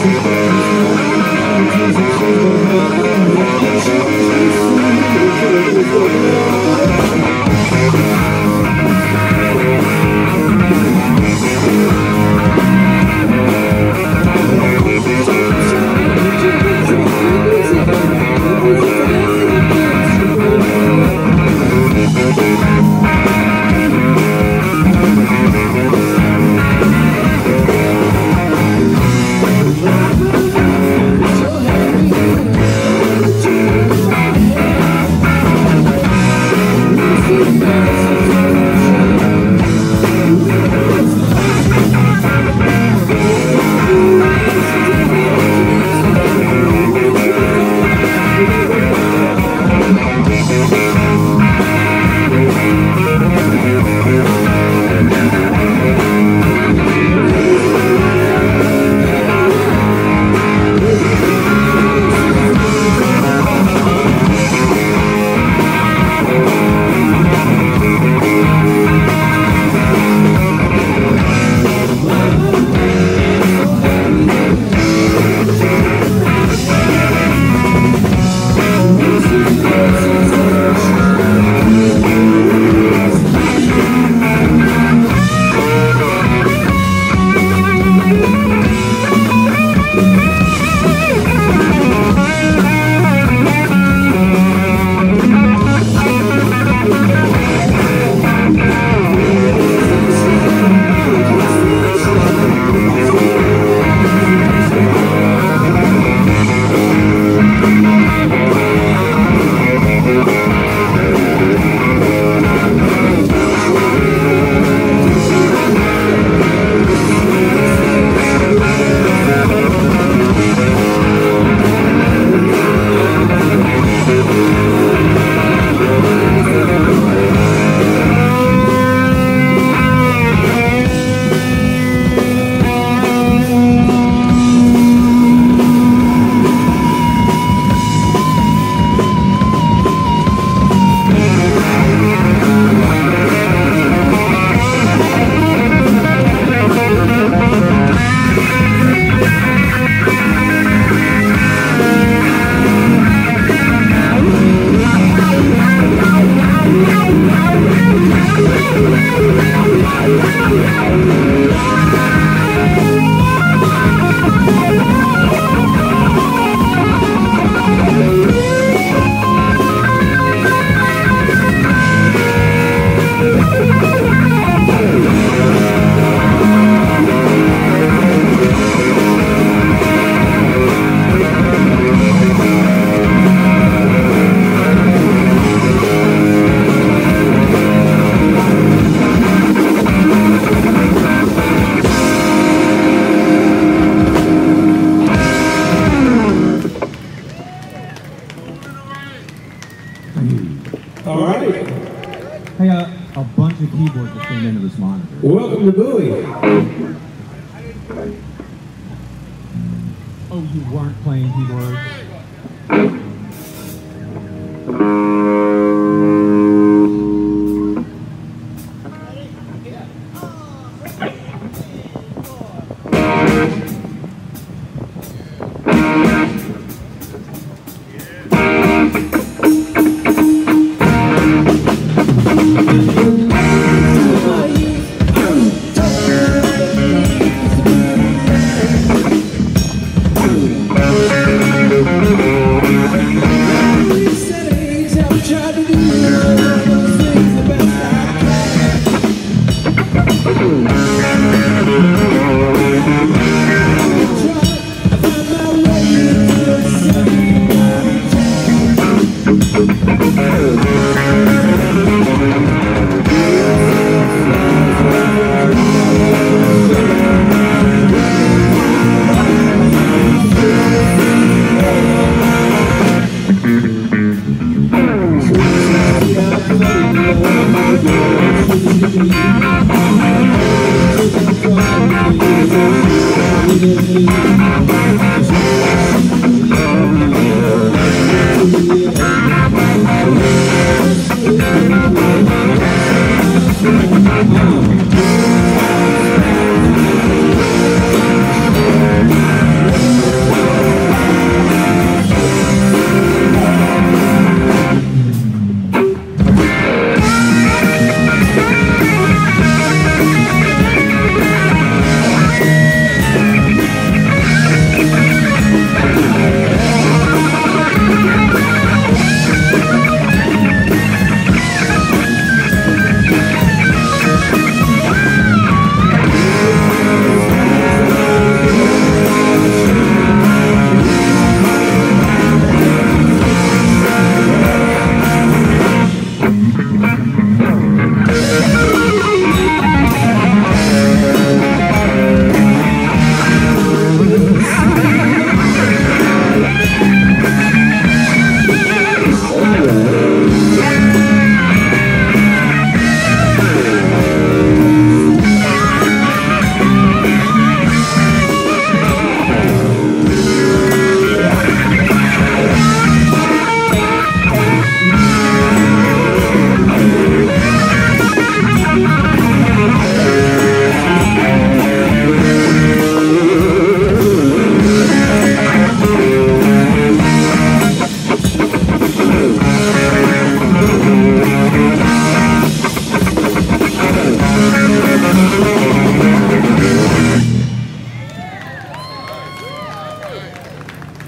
All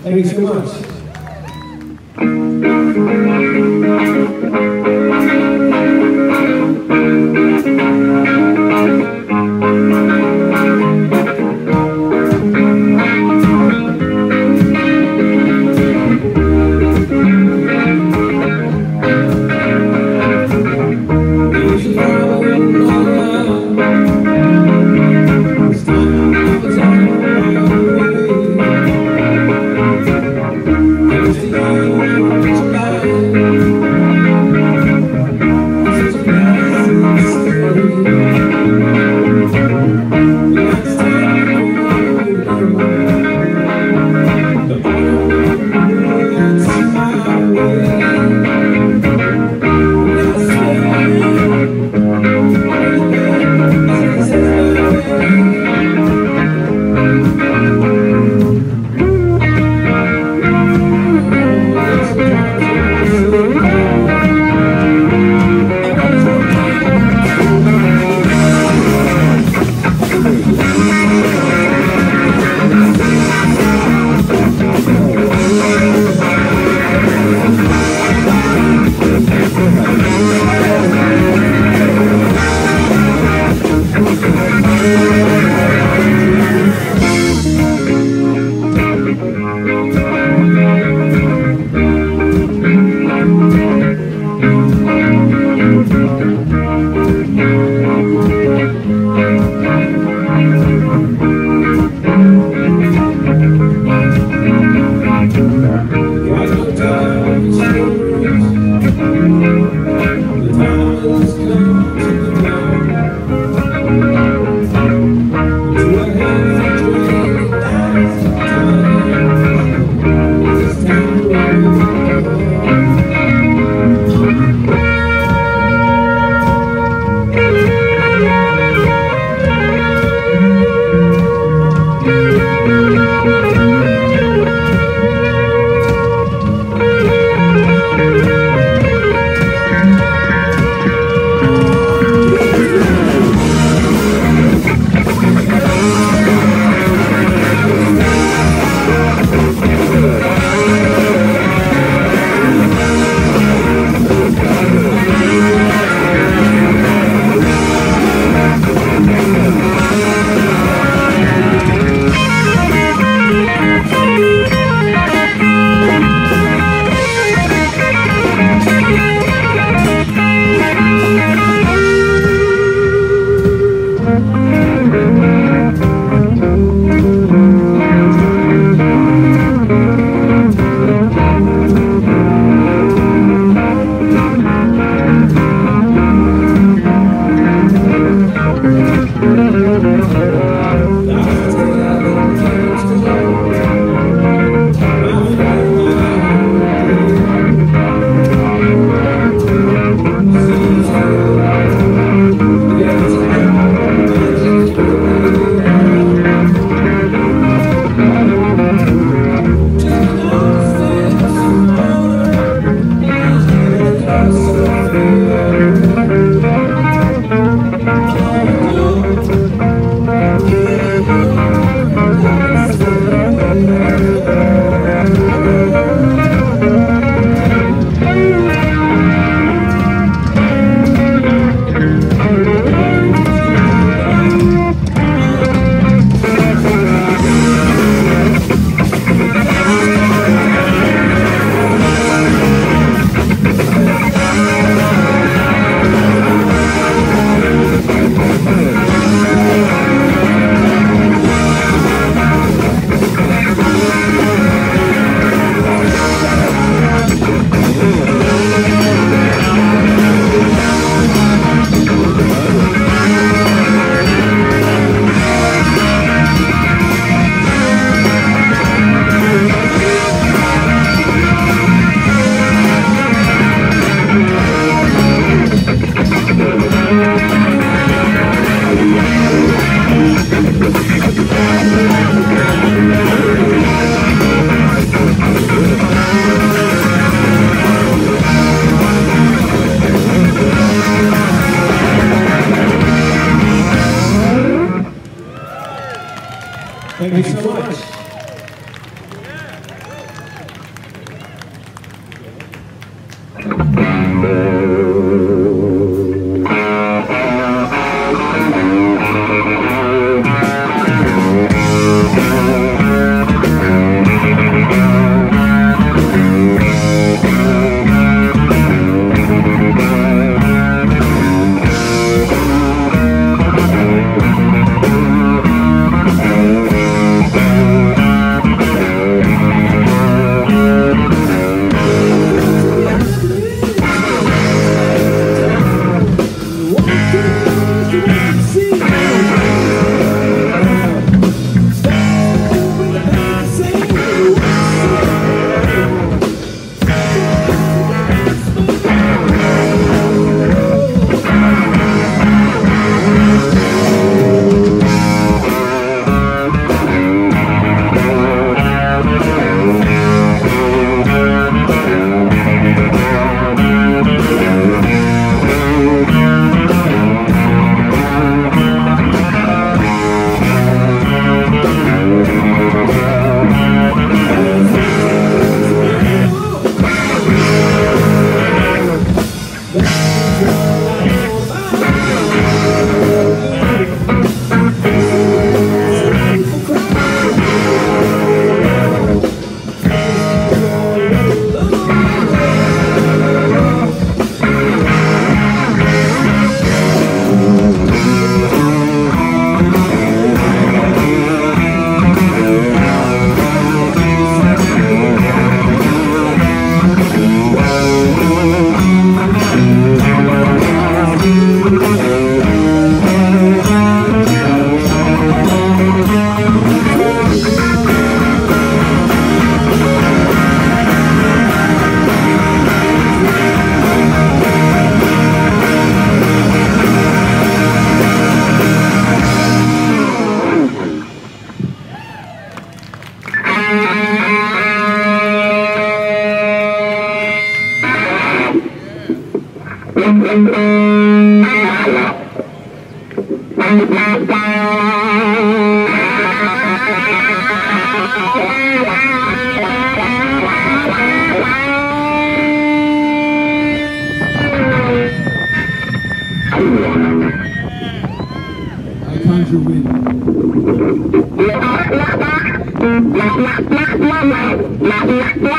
Thank you so much.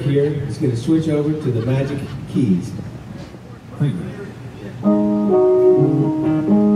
Mr. Rick here is going to switch over to the magic keys. Thank you.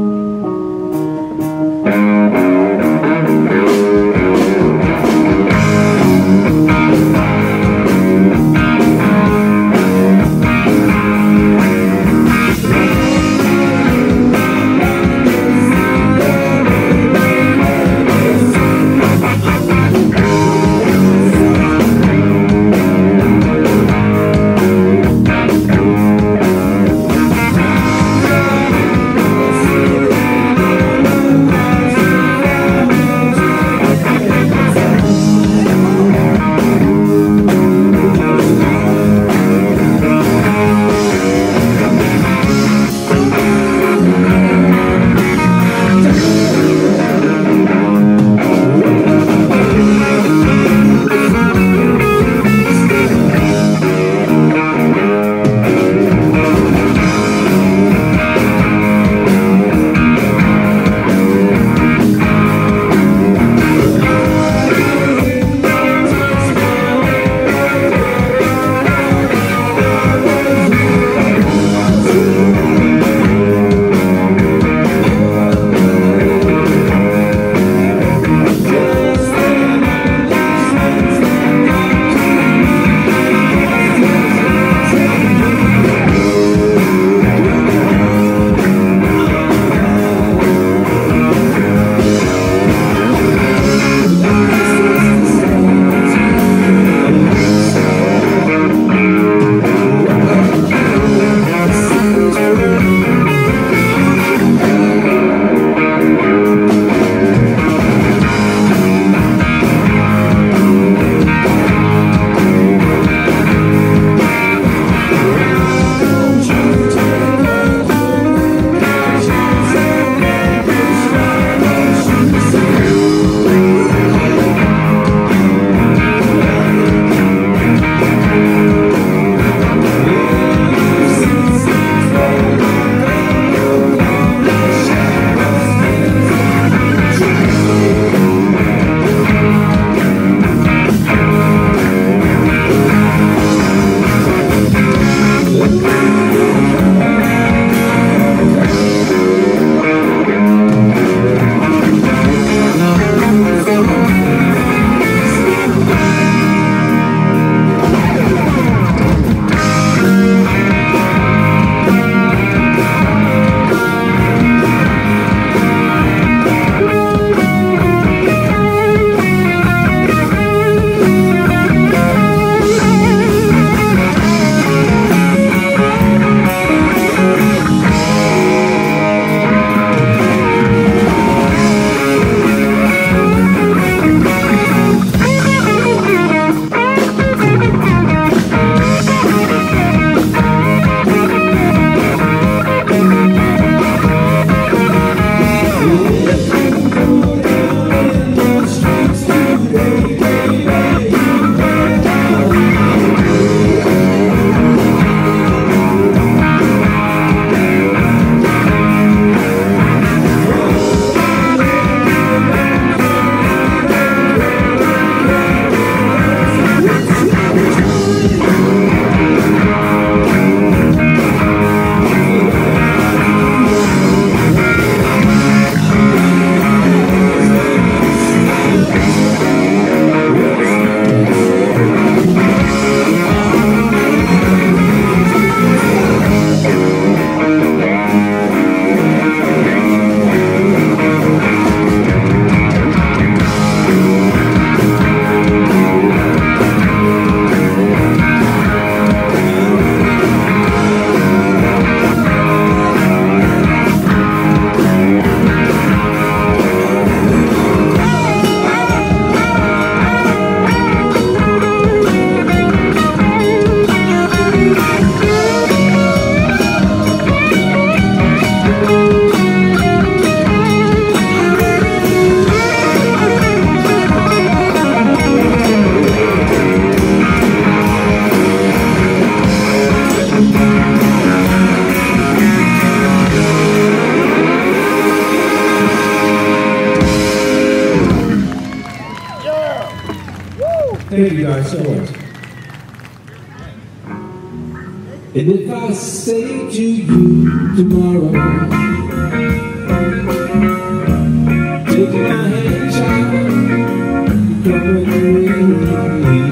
With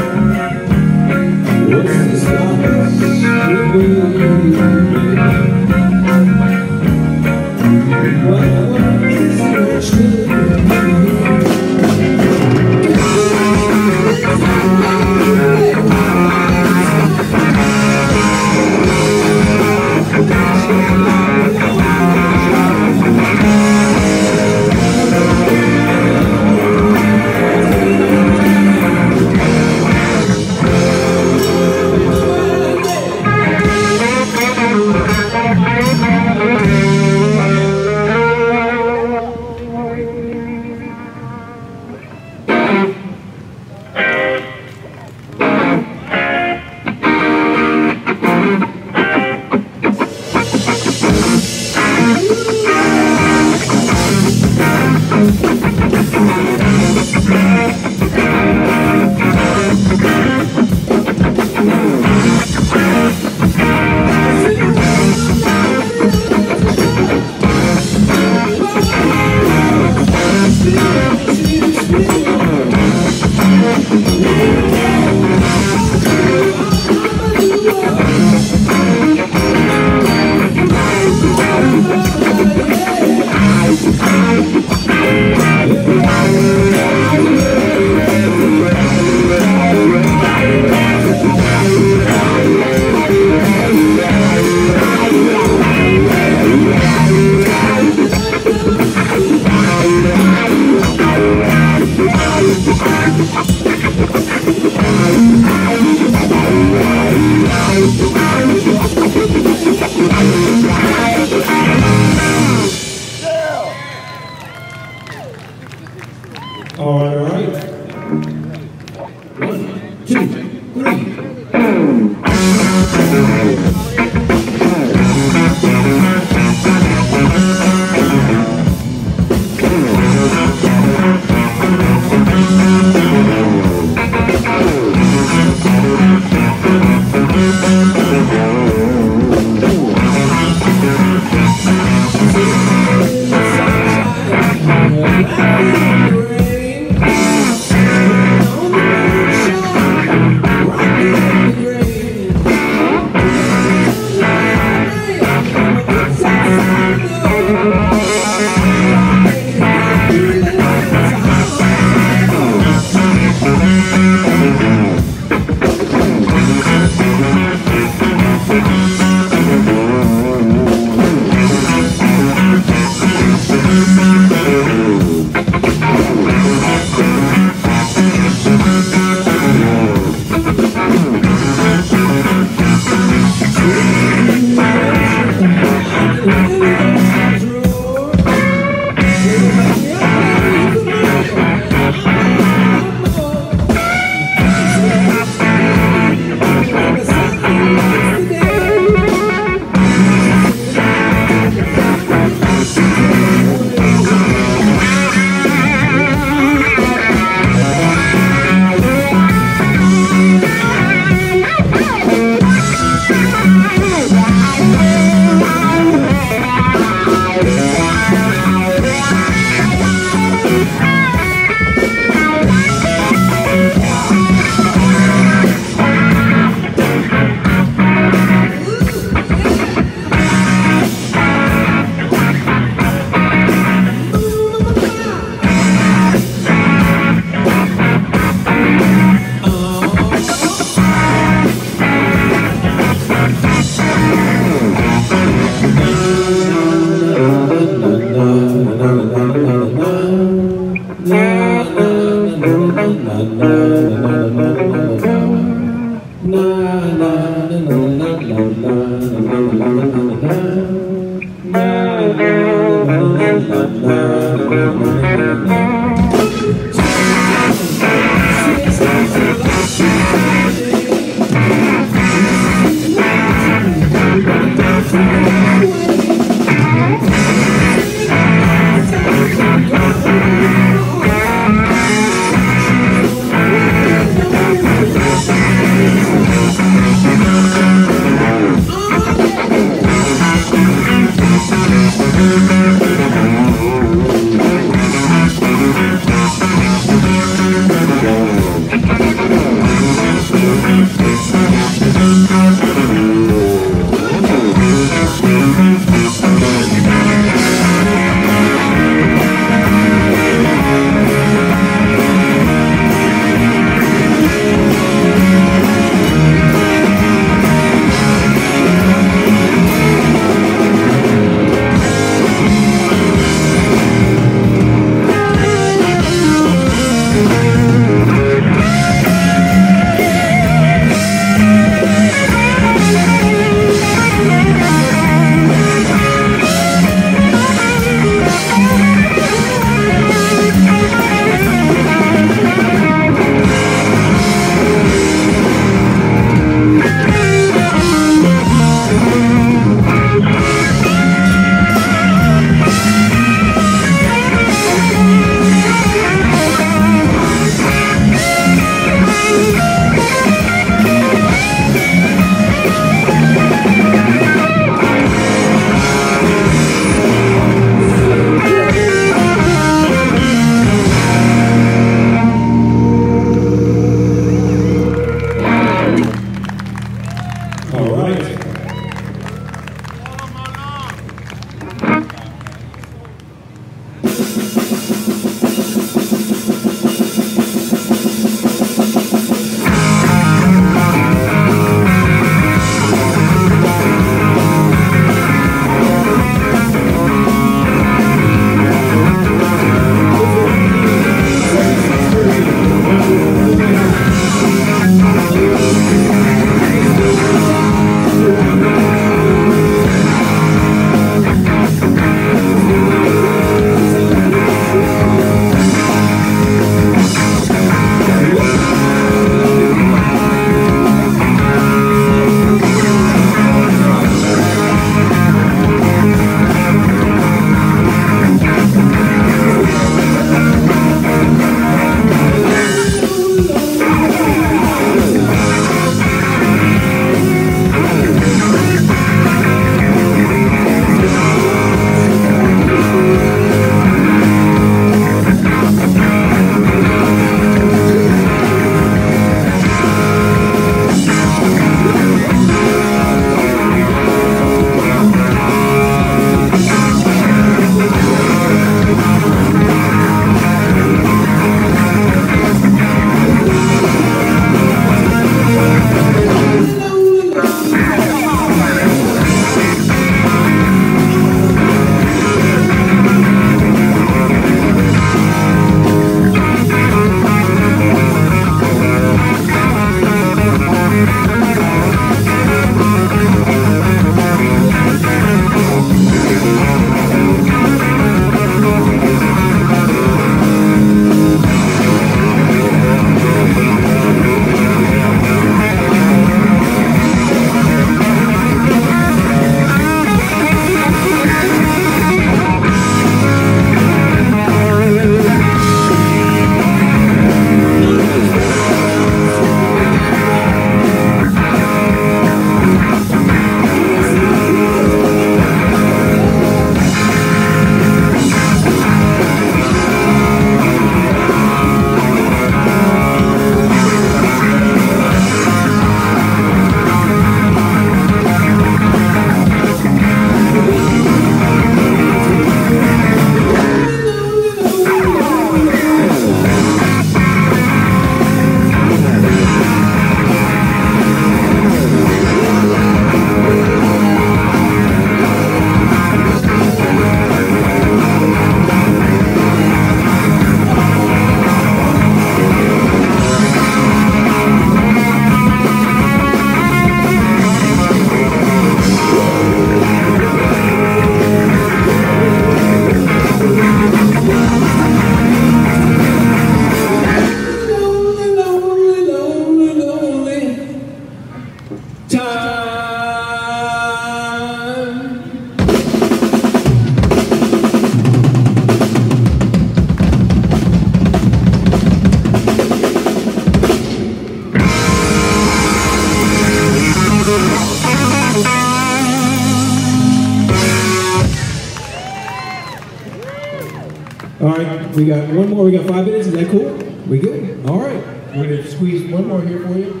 we got one more. We got five minutes. Is that cool? We good? All right. We're gonna squeeze one more here for you.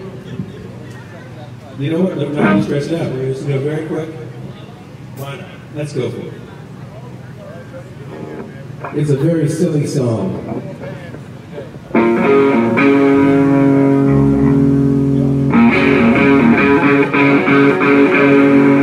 You know what? Let's not stress it out. We're just gonna go very quick. Why not? Let's go for it. It's a very silly song. I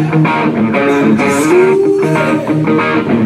Woman, you